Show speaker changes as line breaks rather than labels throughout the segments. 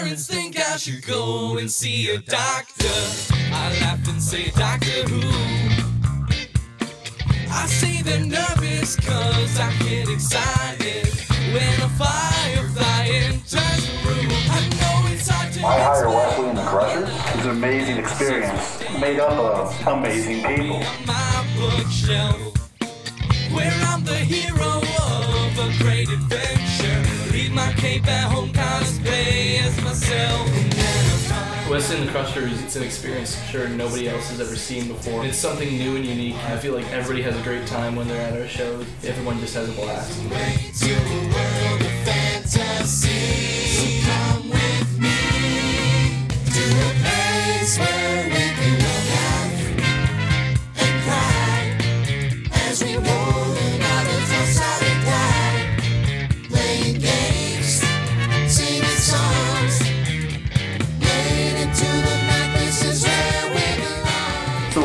parents think I should go and see a doctor. I laugh and say, Doctor Who? I say they're nervous cause I get excited when a firefly enters the room. I know it's hard to
I hire Wesley and the Crushers. It was an amazing experience, made up of amazing people.
my bookshelf where I'm the hero of a great
Crushers, it's an experience I'm sure nobody else has ever seen before. It's something new and unique. I feel like everybody has a great time when they're at our shows. Everyone just has a blast.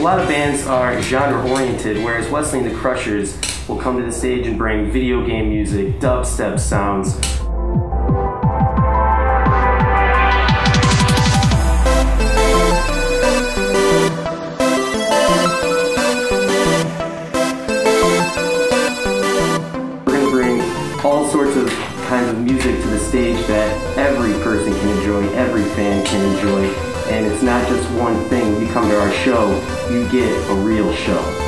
Lot of bands are genre oriented, whereas Wesley and the Crushers will come to the stage and bring video game music, dubstep sounds. All sorts of kinds of music to the stage that every person can enjoy, every fan can enjoy. And it's not just one thing. You come to our show, you get a real show.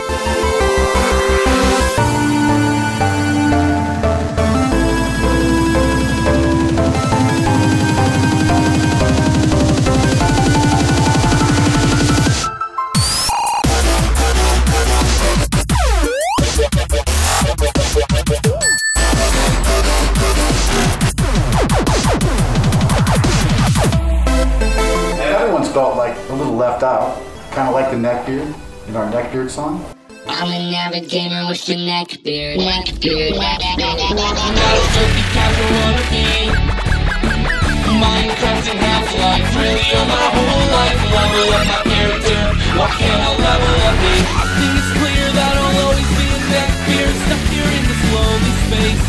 Felt like a little left out, kind of like the Neckbeard in our Neckbeard song.
I'm an avid gamer with the neck beard. Neck beard. Neck beard.
Not a turkey counter wannabe. Minecraft and Half-Life, really on my whole life. Level up my character, what can I level up be? I think it's clear that I'll always be a neckbeard, stuck here in this lonely space.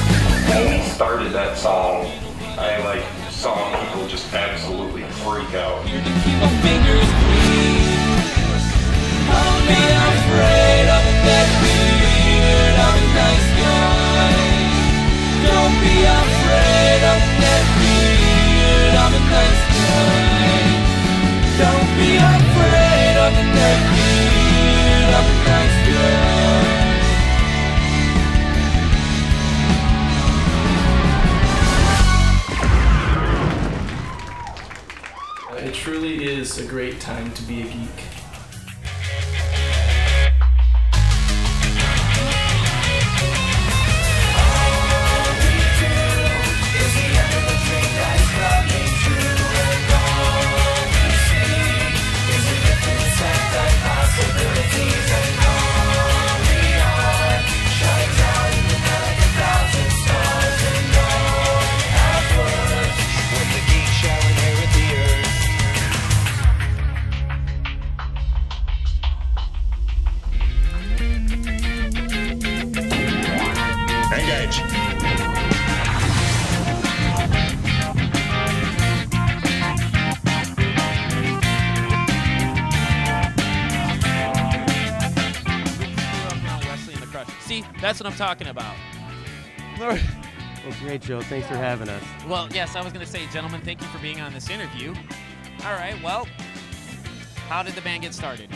when we started that song, I like saw people just
clean. Don't be afraid of
the dead is a great time to be a geek.
See, that's what I'm talking about.
Well, great, Joe. Thanks for having us.
Well, yes, I was going to say, gentlemen, thank you for being on this interview. All right, well, how did the band get started?